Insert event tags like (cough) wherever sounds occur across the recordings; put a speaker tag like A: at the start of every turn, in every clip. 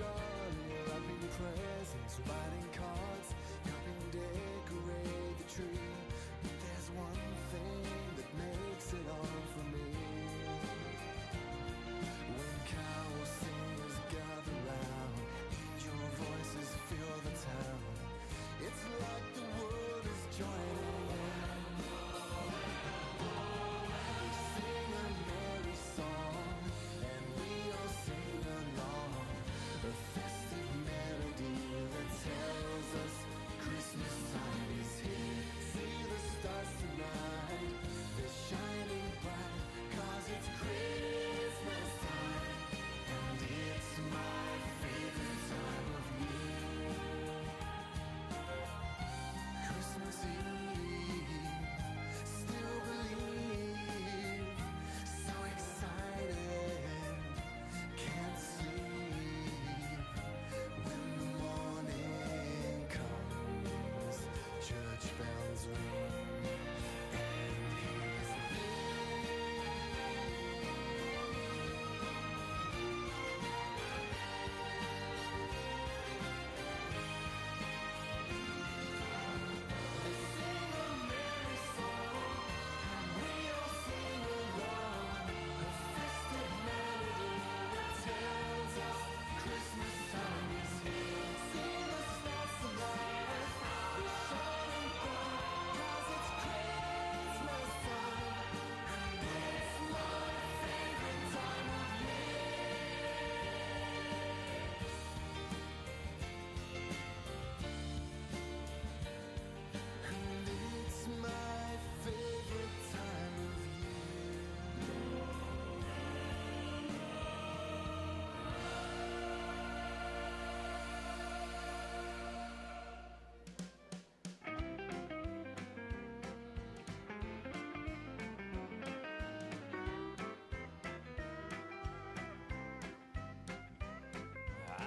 A: show.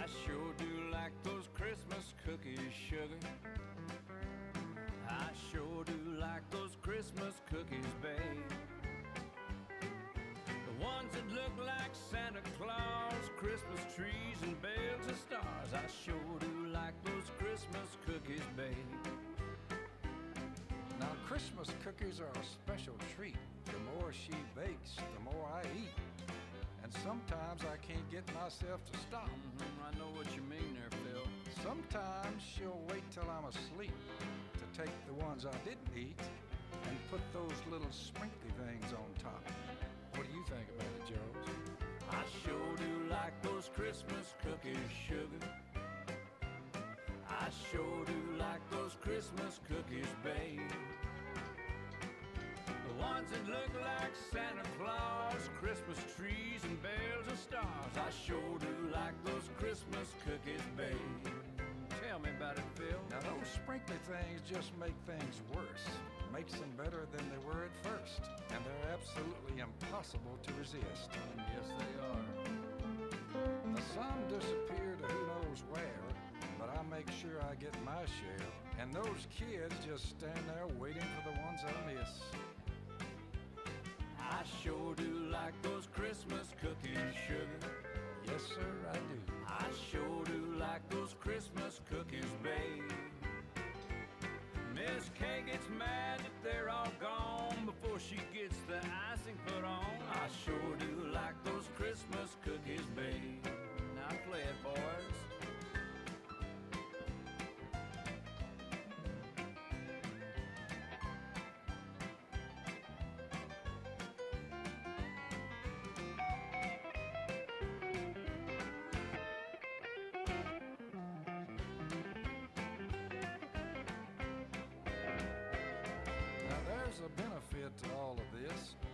A: I sure do like those Christmas cookies, sugar. I sure do like those Christmas cookies, babe. The ones that look like Santa Claus, Christmas trees and bells and stars. I sure do like those Christmas cookies, babe.
B: Now, Christmas cookies are a special treat. The more she bakes, the more I eat. And sometimes I can't get myself to stop.
A: Mm -hmm.
B: Sometimes she'll wait till I'm asleep to take the ones I didn't eat and put those little sprinkly things on top. What do you think about it, Jones?
A: I sure do like those Christmas cookies, sugar. I sure do like those Christmas cookies, babe. The ones that look like Santa Claus, Christmas trees and bells of stars. I sure do like those Christmas cookies, babe. Tell me about it, Phil.
B: Now, those sprinkly things just make things worse. Makes them better than they were at first. And they're absolutely impossible to resist.
A: Mm, yes, they are.
B: Now, some disappear to who knows where, but I make sure I get my share. And those kids just stand there waiting for the ones I miss.
A: I sure do like those Christmas cookies, she gets the icing put on. I sure do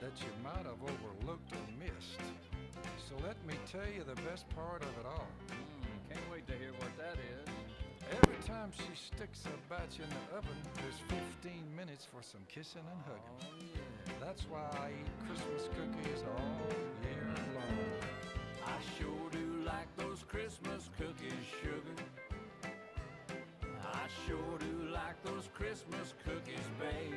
B: that you might have overlooked or missed. So let me tell you the best part of it all.
A: Mm, can't wait to hear what that is.
B: Every time she sticks a batch in the oven, there's 15 minutes for some kissing and
A: Oh,
B: hugging.
A: yeah.
B: That's why I eat Christmas cookies all year long.
A: I sure do like those Christmas cookies, sugar. I sure do like those Christmas cookies, babe.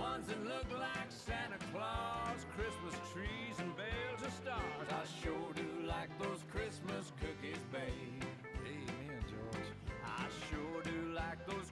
A: Ones that look like Santa Claus, Christmas trees and bales of stars. I sure do like those Christmas cookies, babe.
B: Amen, George.
A: I sure do like those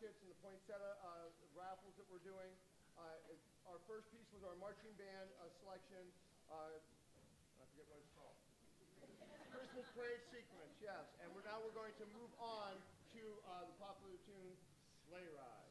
C: and the poinsettia uh, raffles that we're doing. Uh, our first piece was our marching band uh, selection. Uh, I forget what it's called. Christmas parade sequence, yes. And we're now we're going to move on to uh, the popular tune Sleigh Ride.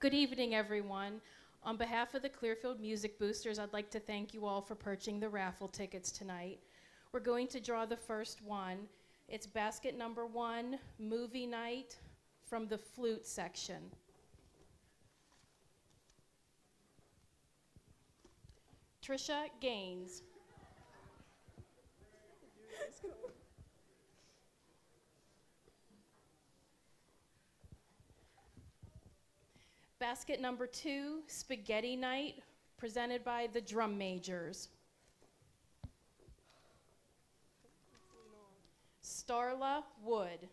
D: Good evening, everyone. On behalf of the Clearfield Music Boosters, I'd like to thank you all for purchasing the raffle tickets tonight. We're going to draw the first one. It's basket number one, movie night from the flute section. Trisha Gaines. Basket number two, Spaghetti Night, presented by the Drum Majors. Starla Wood.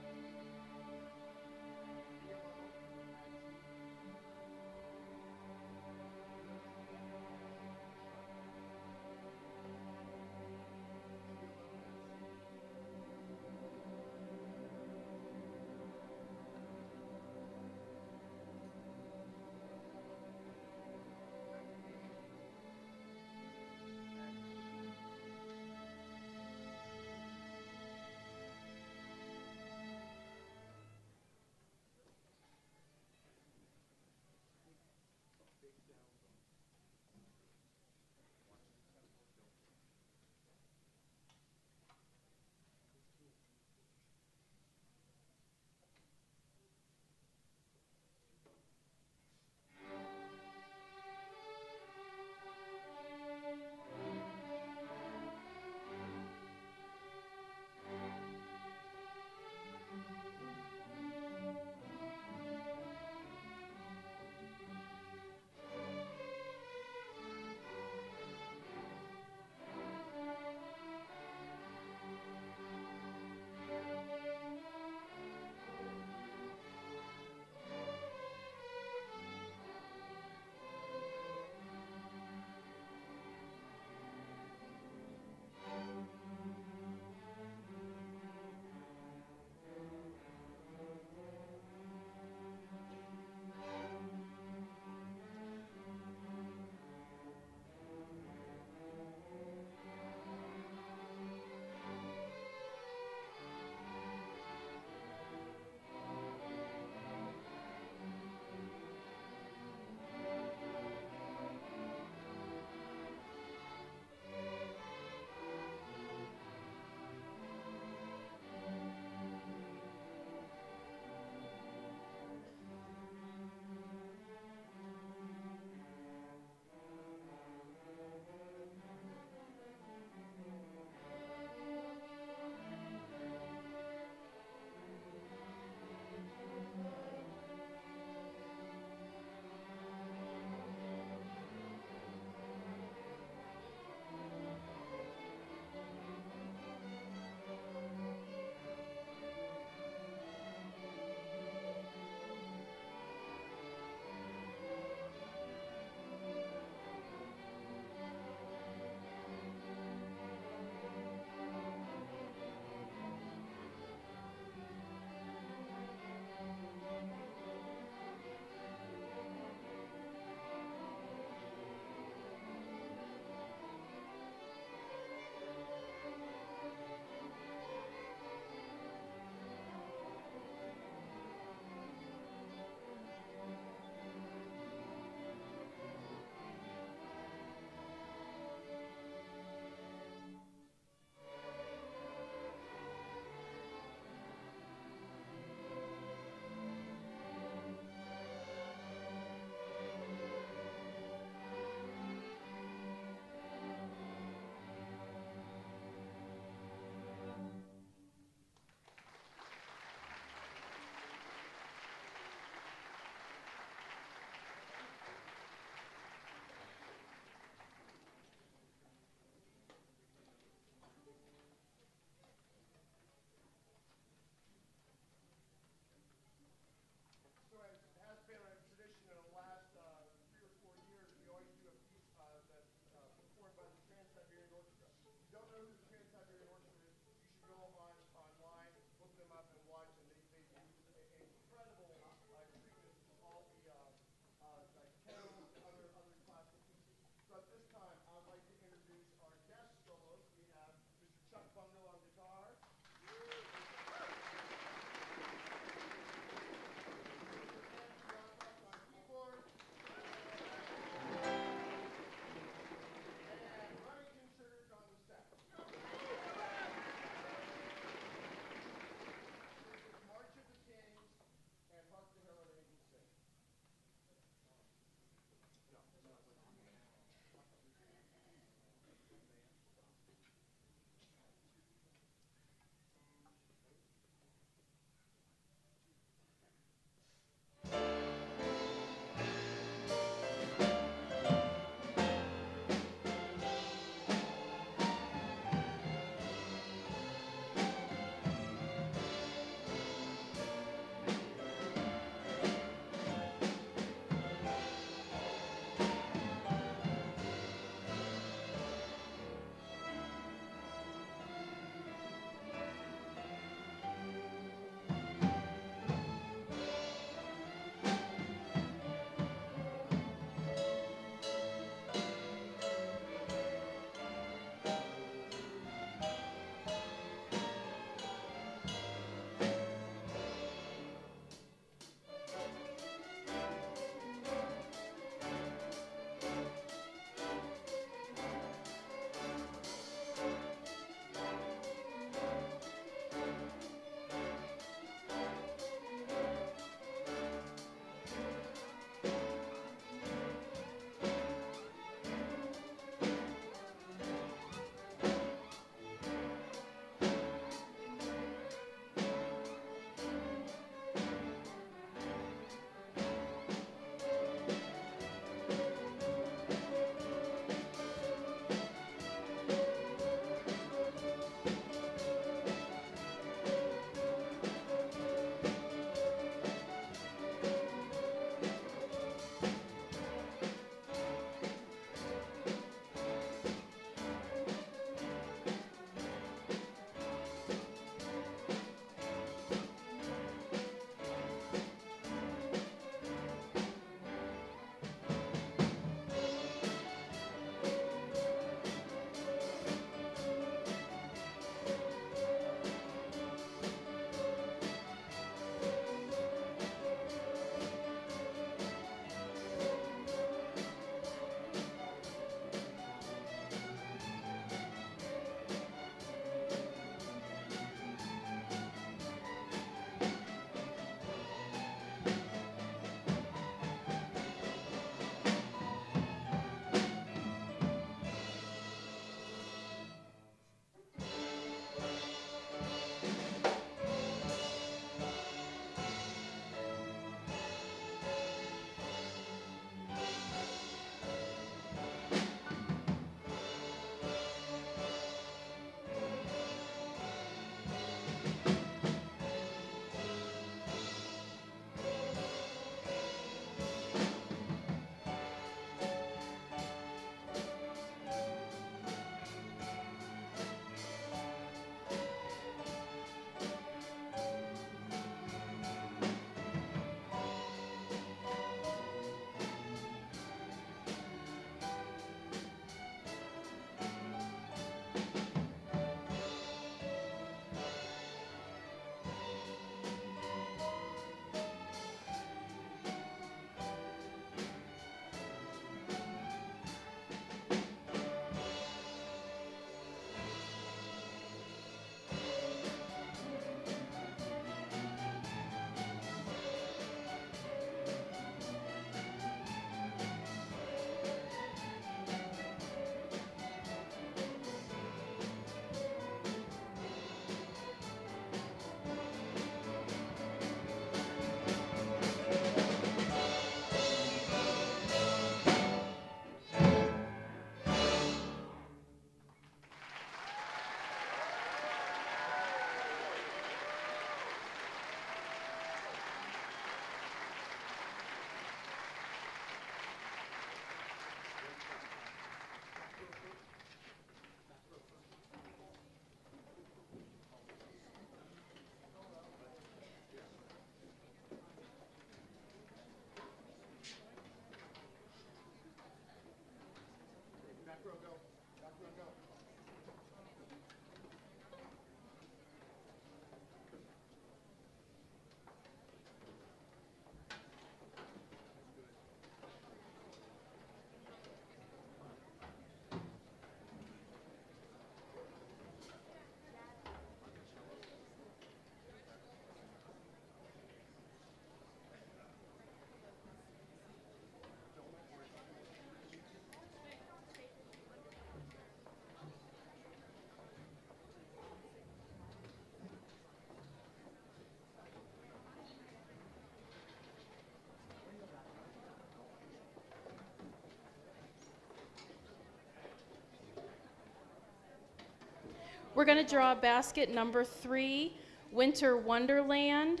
D: We're going to draw basket number three, Winter Wonderland.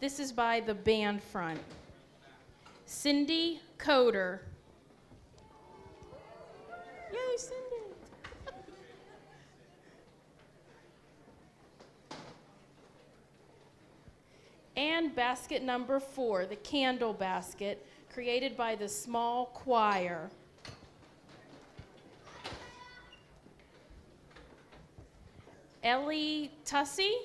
D: This is by the band front. Cindy Coder. Yay, Cindy! (laughs) and basket number four, the candle basket, created by the small choir. Ellie Tussey.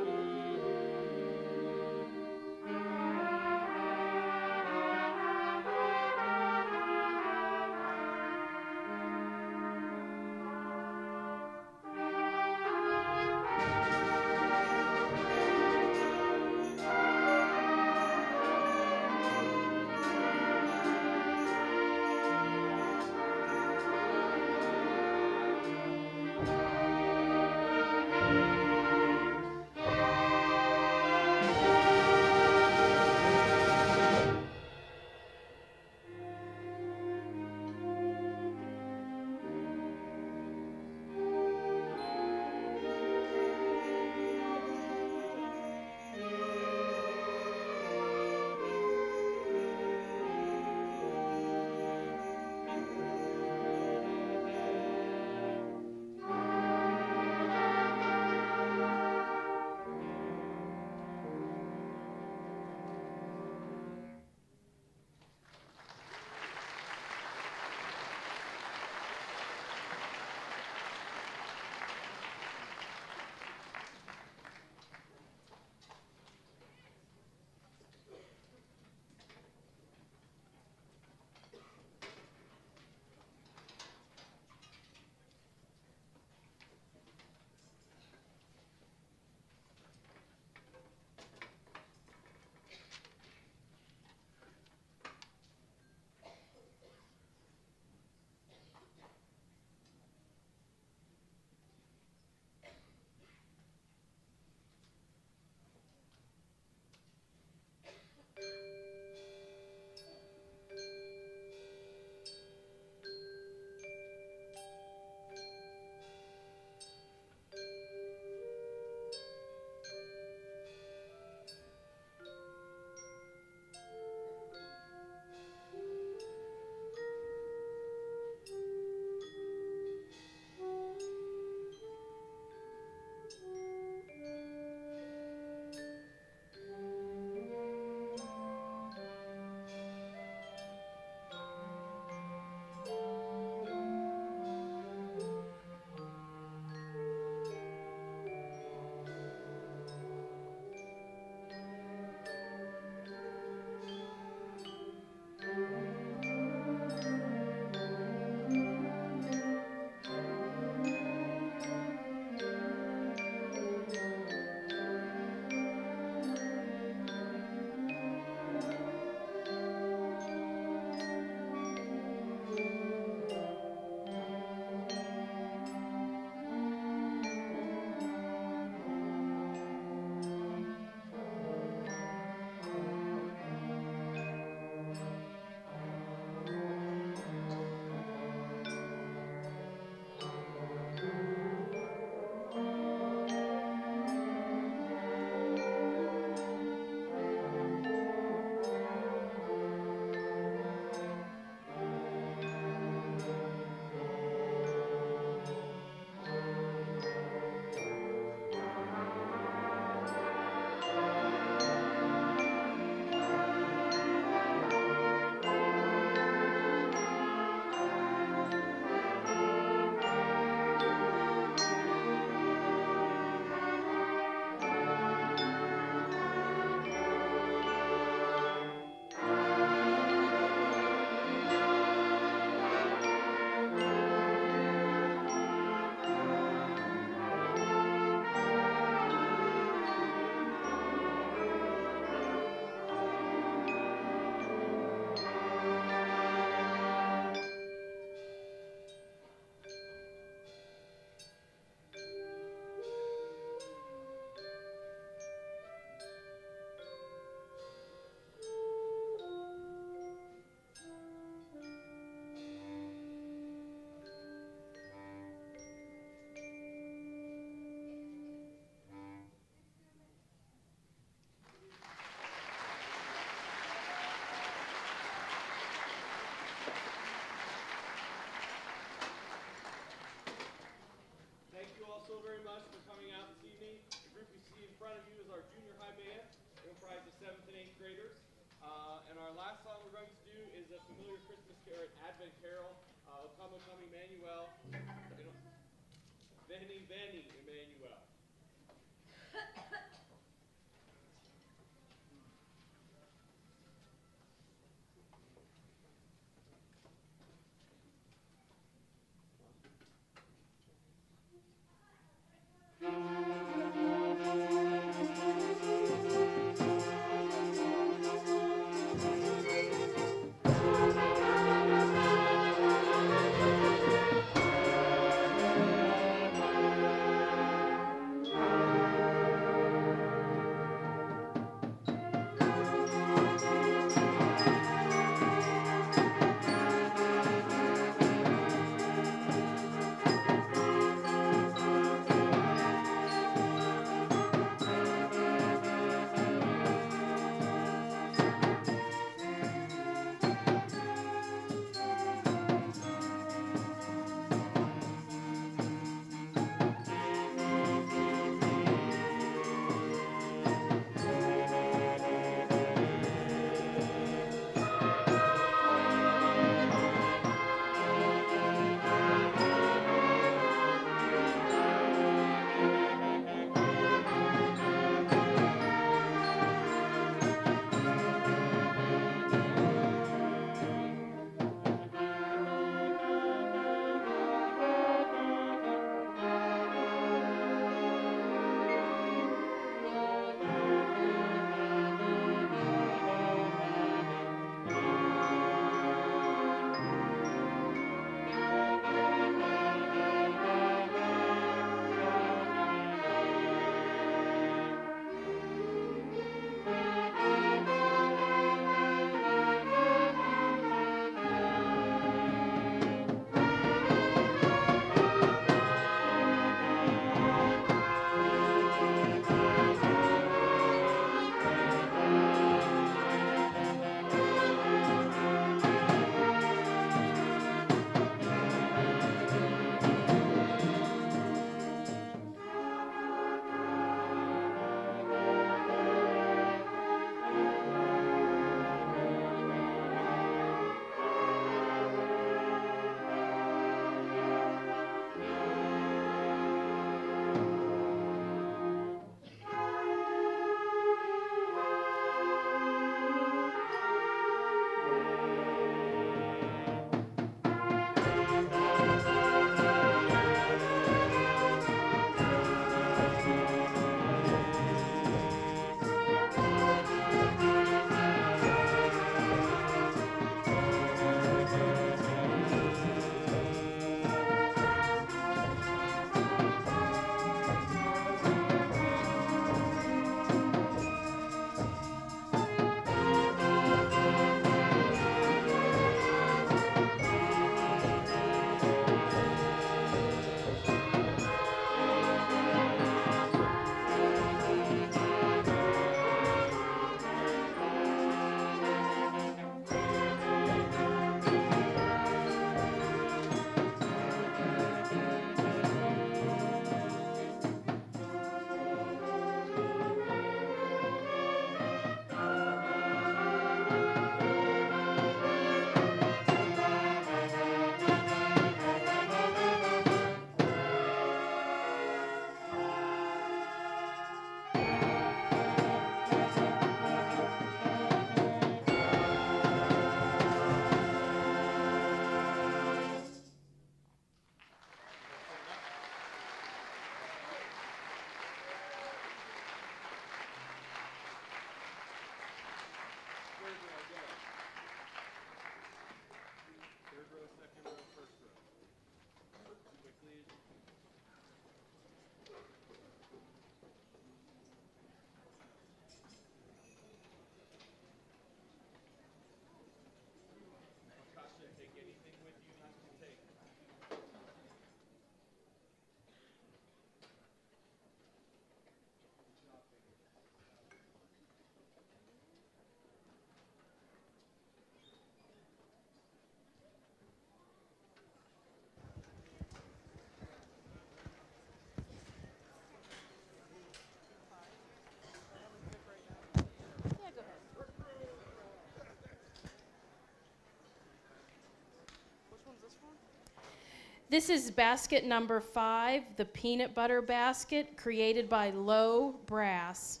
D: This is basket number five, the peanut butter basket created by Low Brass.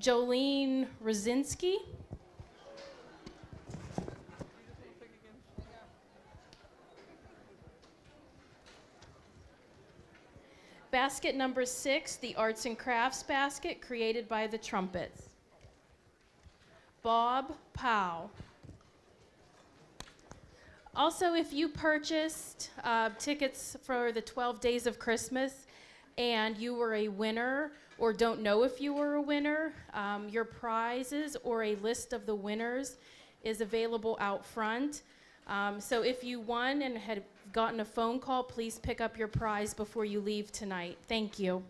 D: Jolene Rosinski. Basket number six, the arts and crafts basket created by the Trumpets. Bob Powell. Also, if you purchased uh, tickets for the 12 Days of Christmas and you were a winner or don't know if you were a winner, um, your prizes or a list of the winners is available out front. Um, so if you won and had gotten a phone call, please pick up your prize before you leave tonight. Thank you.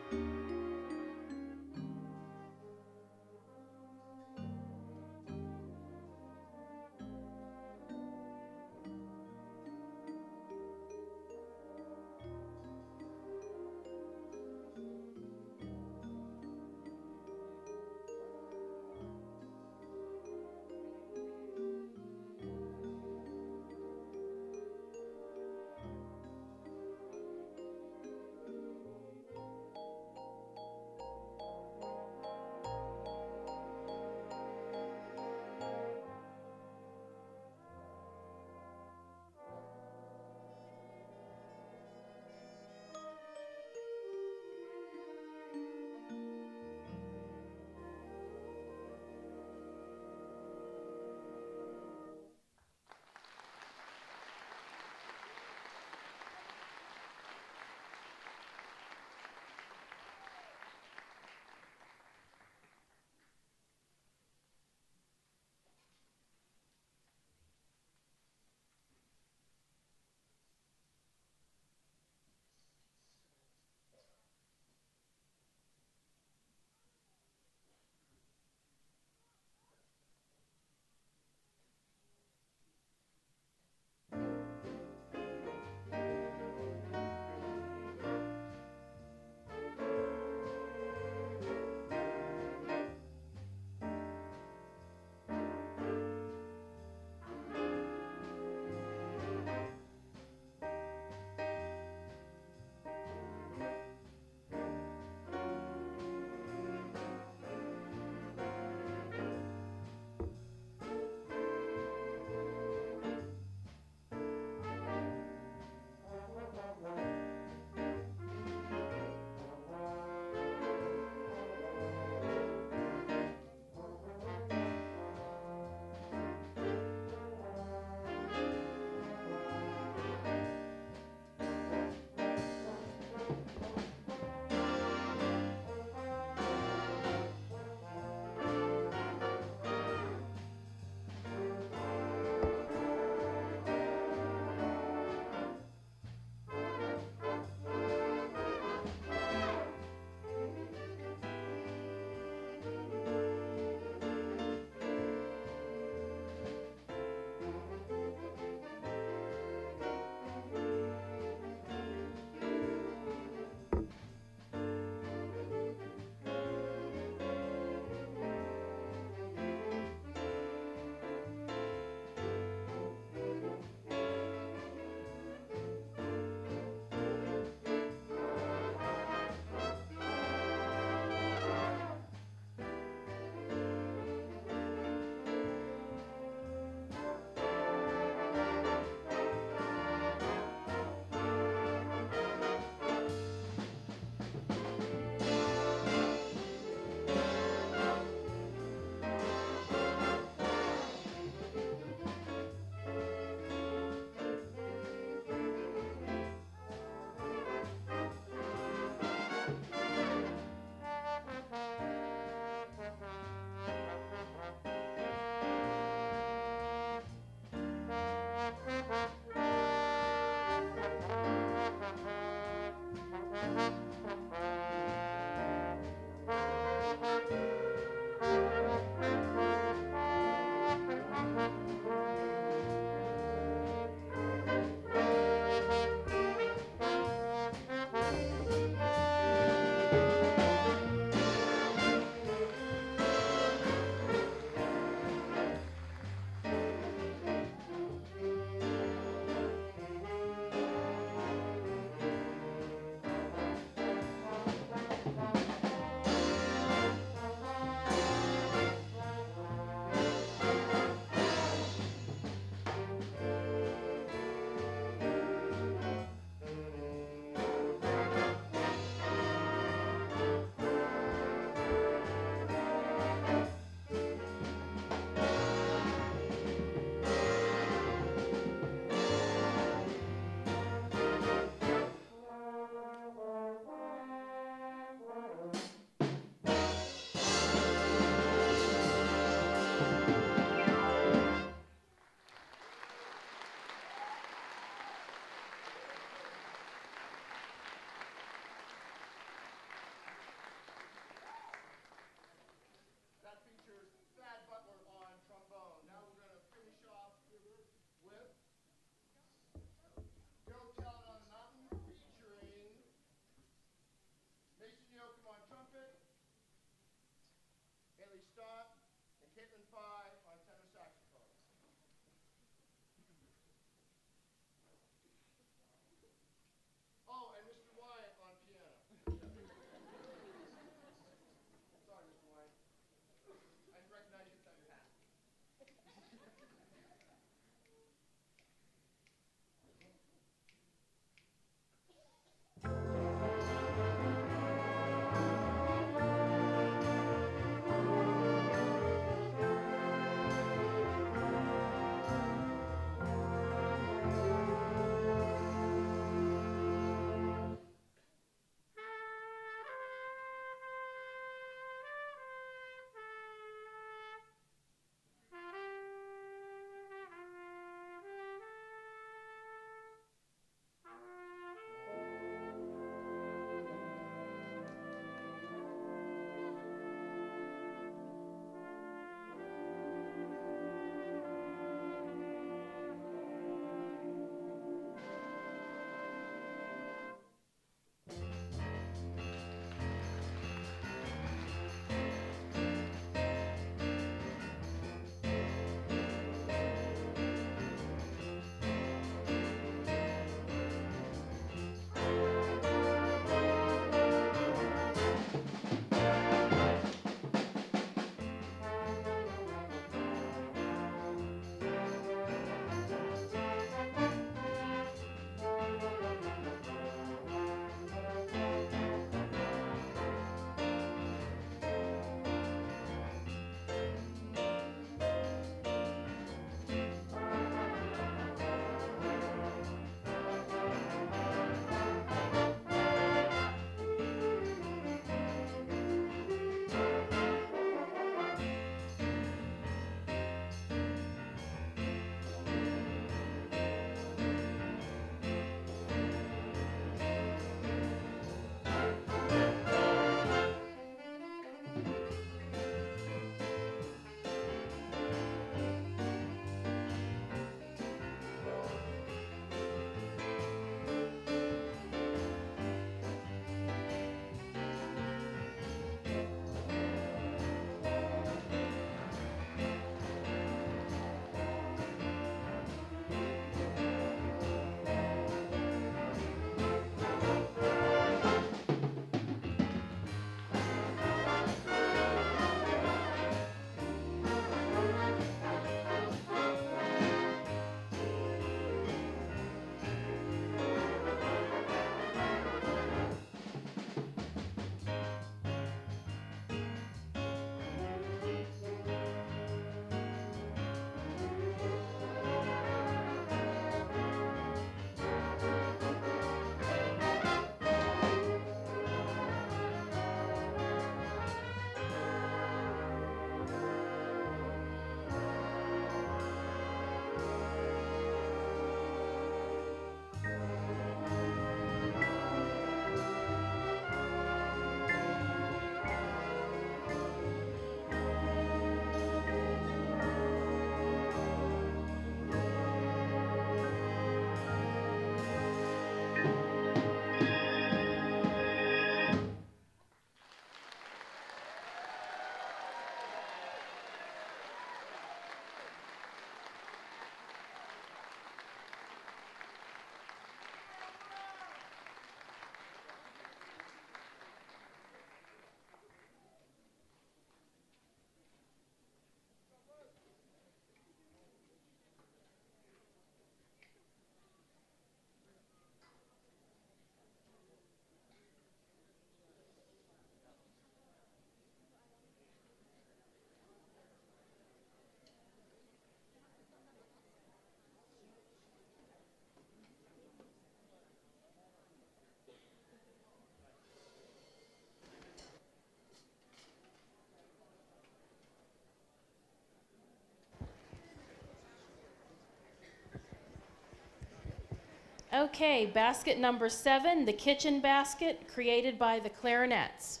E: Okay, basket number seven, the kitchen basket created by the clarinets.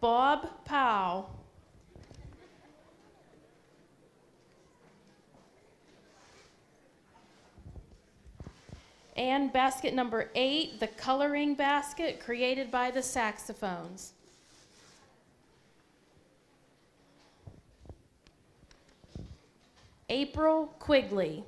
E: Bob Powell. And basket number eight, the coloring basket created by the saxophones. April Quigley.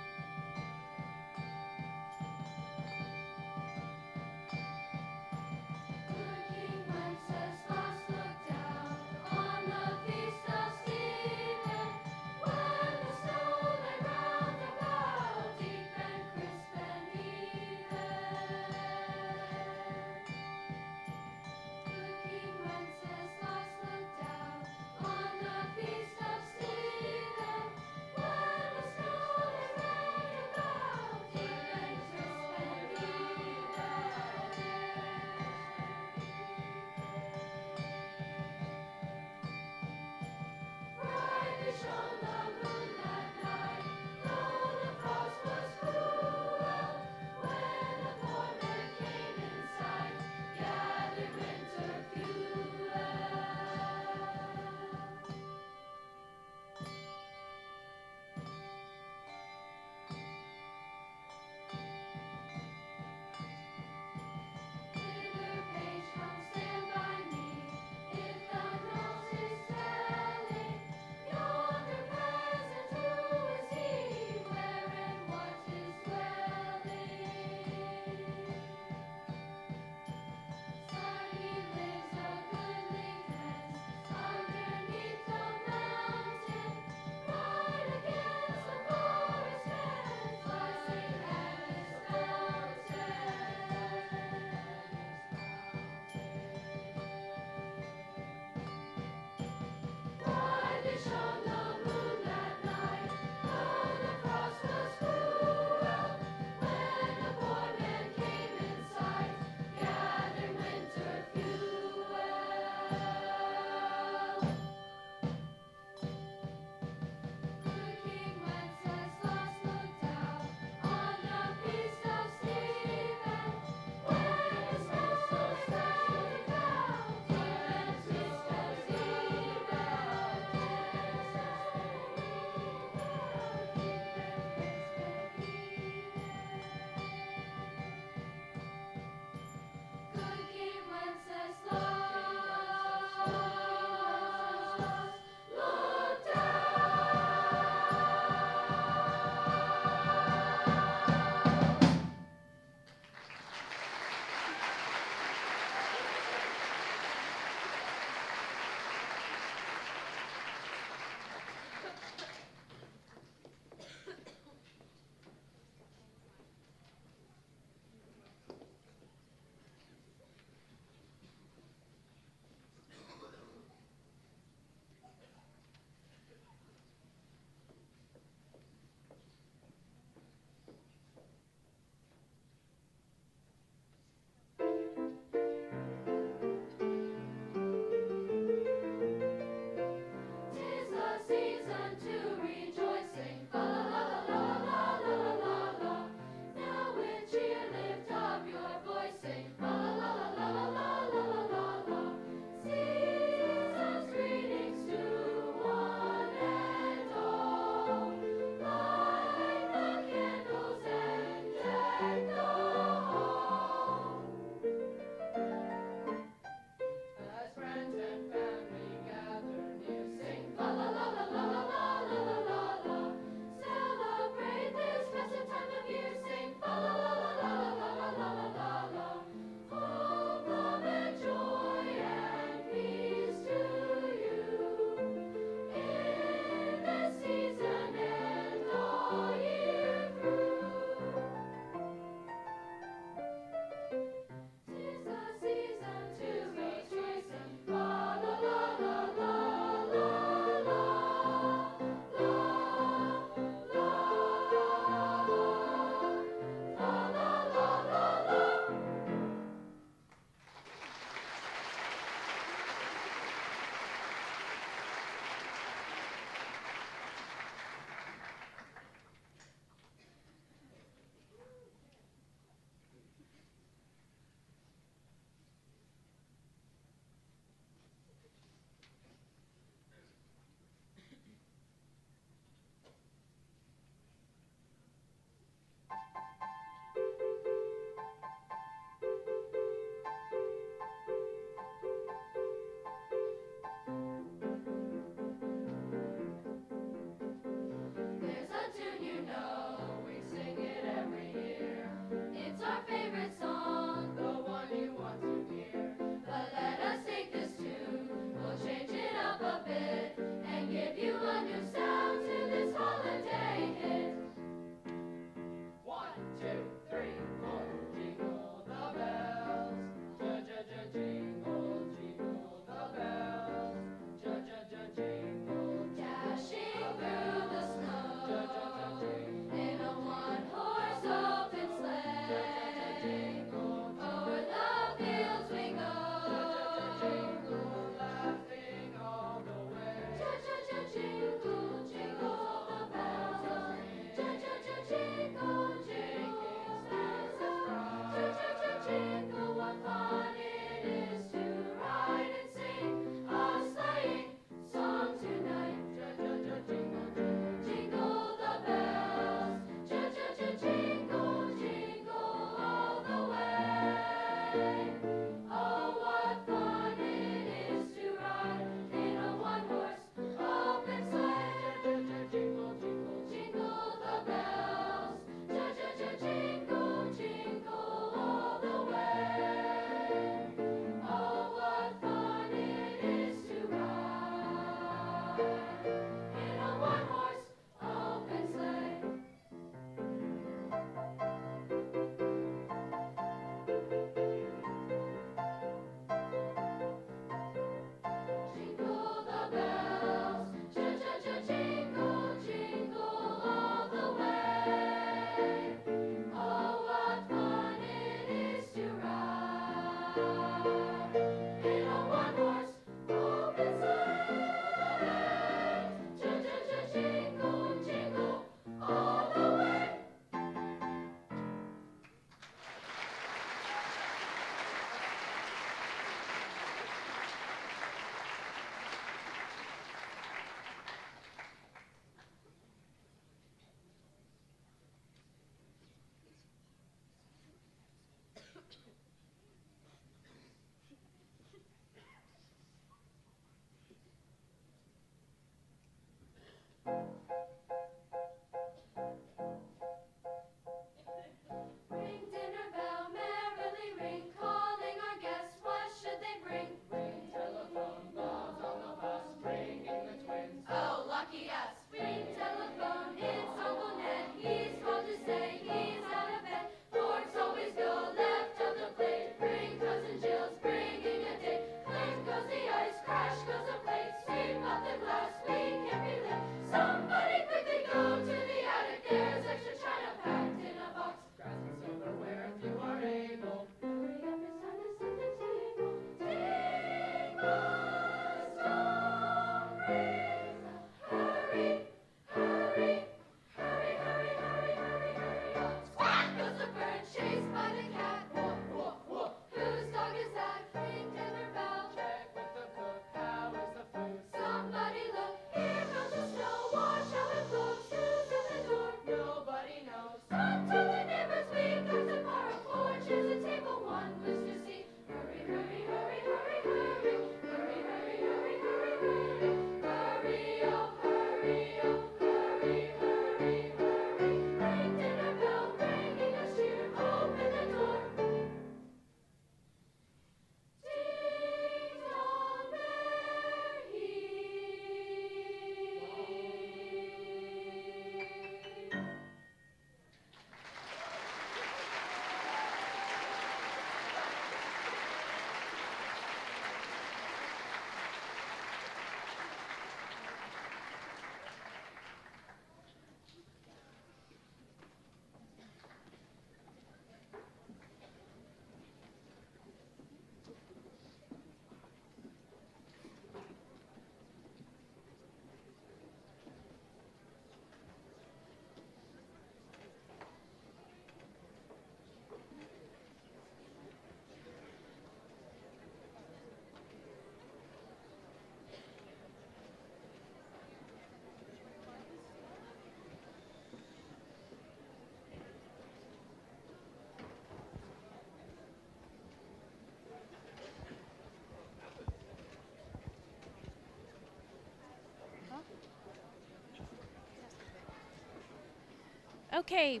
D: Okay.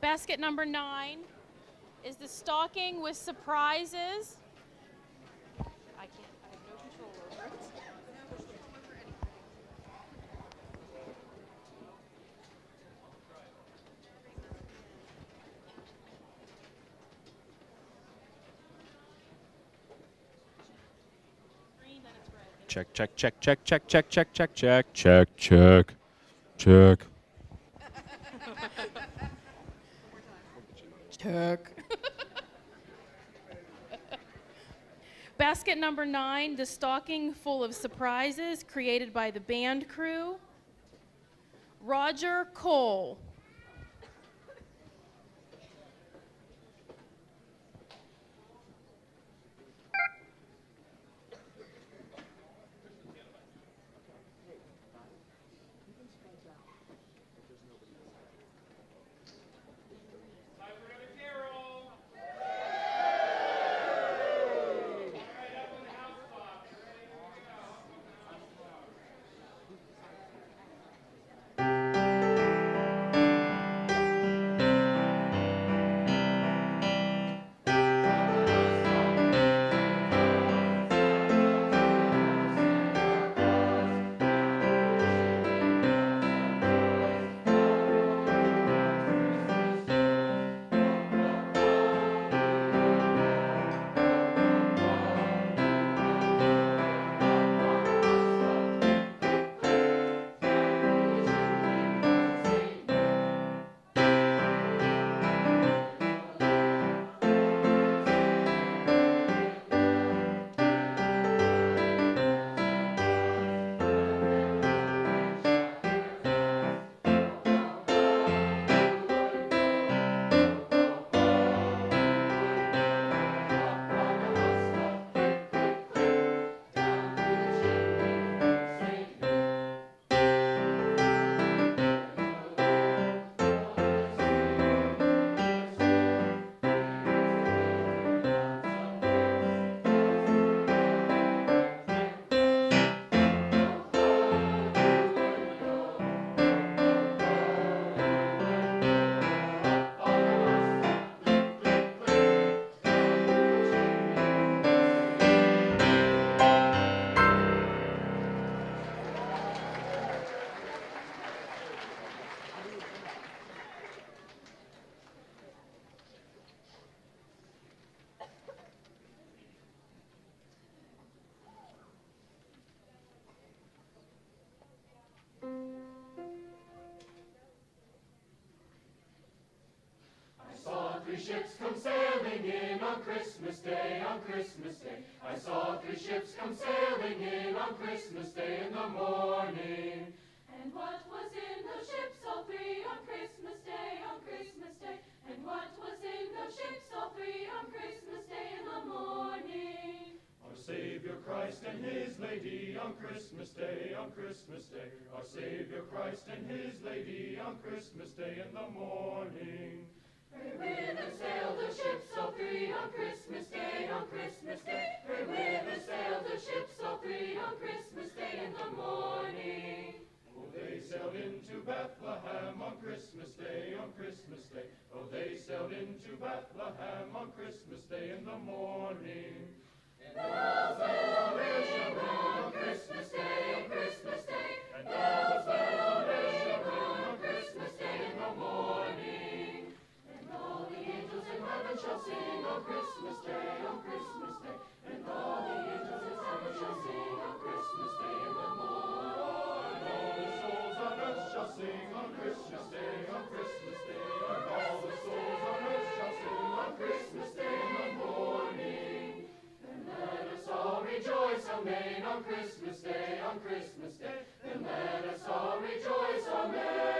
D: Basket number nine is the stocking with surprises. I can't, I have no control over it.
F: Check, check, check, check, check, check, check, check, check, check, check. Check.
D: Basket number the stocking full of surprises created by the band crew. Roger Cole.
G: Three ships come sailing in on Christmas Day, on Christmas Day. I saw three ships come sailing in on Christmas Day in the morning.
H: And what was in those ships, all three, on Christmas Day, on Christmas Day? And what was in those ships, all three, on Christmas Day in the morning?
G: Our Savior Christ and His Lady on Christmas Day, on Christmas Day. Our Savior Christ and His Lady on Christmas Day in the morning.
H: With and sail the ships, all three, on Christmas Day, on Christmas Day. With and sail the ships, all three, on Christmas Day in the morning.
G: Oh, they sailed into Bethlehem on Christmas Day, on Christmas Day. Oh, they sailed into Bethlehem on Christmas Day in the morning.
H: And bells will ring on Christmas Day, on Christmas Day.
G: And
H: bells will ring shall sing on Christmas Day, on Christmas Day. And all the angels in heaven shall sing on Christmas Day in the morning.
G: And all the souls on earth shall sing on Christmas Day, on Christmas Day. And all the souls on earth shall sing on Christmas Day in the morning.
H: Then let us all rejoice, amen, on Christmas Day, on Christmas Day. Then let us all rejoice, amen.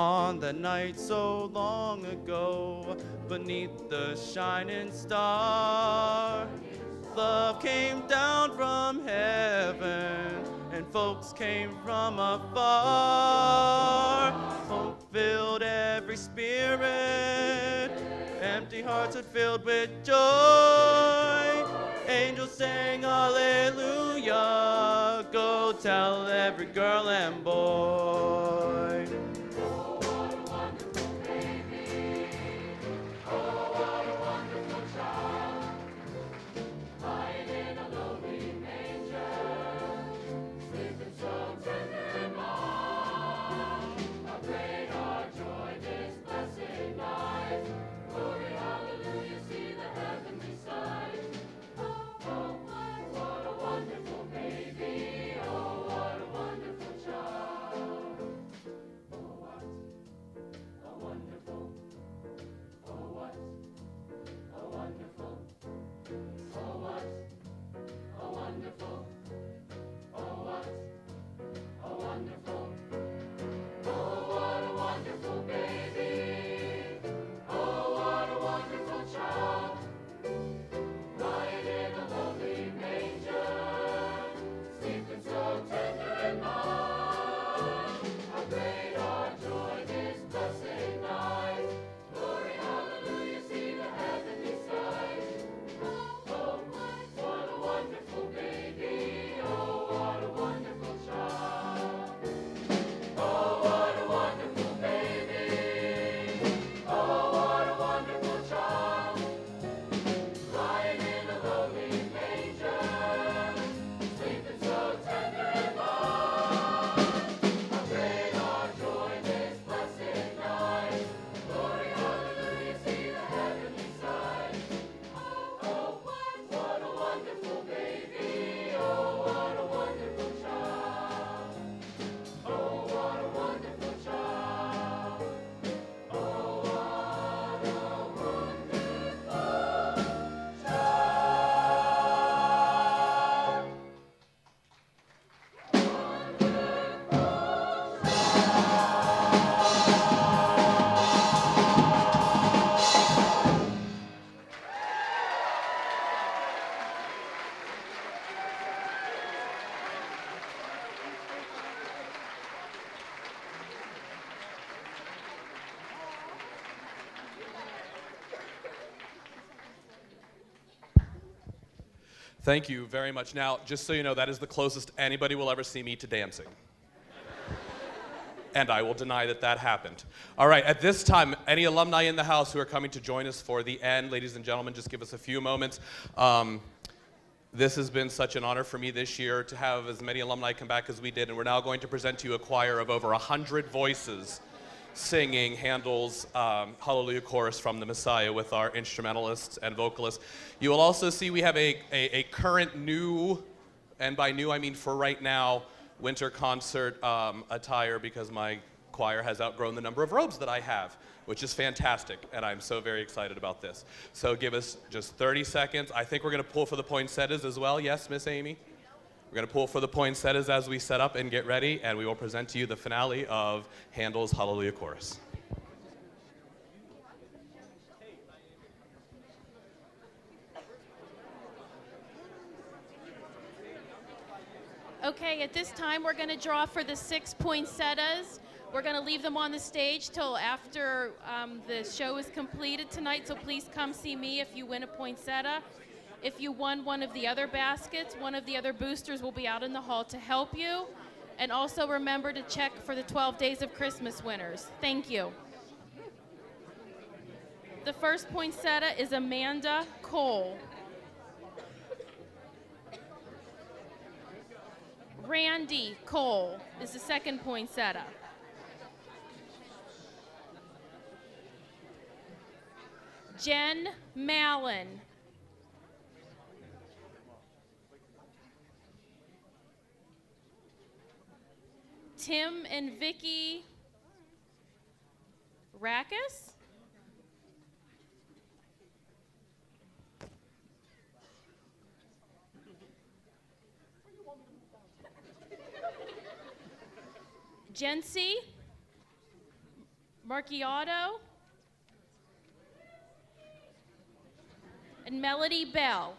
H: On the night so long ago, beneath the shining star, love came down from heaven, and folks came from afar. Hope filled every spirit, empty hearts are filled with joy. Angels sang hallelujah. Go tell every girl and boy.
I: Thank you very much. Now, just so you know, that is the closest anybody will ever see me to dancing. and I will deny that that happened. All right, at this time, any alumni in the house who are coming to join us for the end, ladies and gentlemen, just give us a few moments. Um, this has been such an honor for me this year to have as many alumni come back as we did, and we're now going to present to you a choir of over 100 voices singing Handel's um, Hallelujah Chorus from the Messiah with our instrumentalists and vocalists. You will also see we have a, a, a current new, and by new I mean for right now, winter concert um, attire because my choir has outgrown the number of robes that I have, which is fantastic, and I'm so very excited about this. So give us just 30 seconds. I think we're going to pull for the poinsettias as well. Yes, Miss Amy? We're going to pull for the poinsettias as we set up and get ready, and we will present to you the finale of Handel's Hallelujah Chorus.
D: Okay, at this time, we're going to draw for the six poinsettias. We're going to leave them on the stage till after um, the show is completed tonight, so please come see me if you win a poinsettia. If you won one of the other baskets, one of the other boosters will be out in the hall to help you. And also remember to check for the 12 Days of Christmas winners. Thank you. The first poinsettia is Amanda Cole. Randy Cole is the second poinsettia. Jen Mallon. Tim and Vicky Rackus. Jency Marchiotto, and Melody Bell.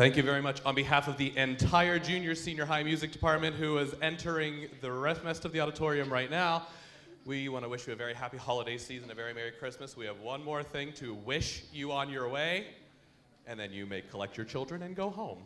I: Thank you very much. On behalf of the entire junior senior high music department who is entering the rest of the auditorium right now, we want to wish you a very happy holiday season, a very Merry Christmas. We have one more thing to wish you on your way, and then you may collect your children and go home.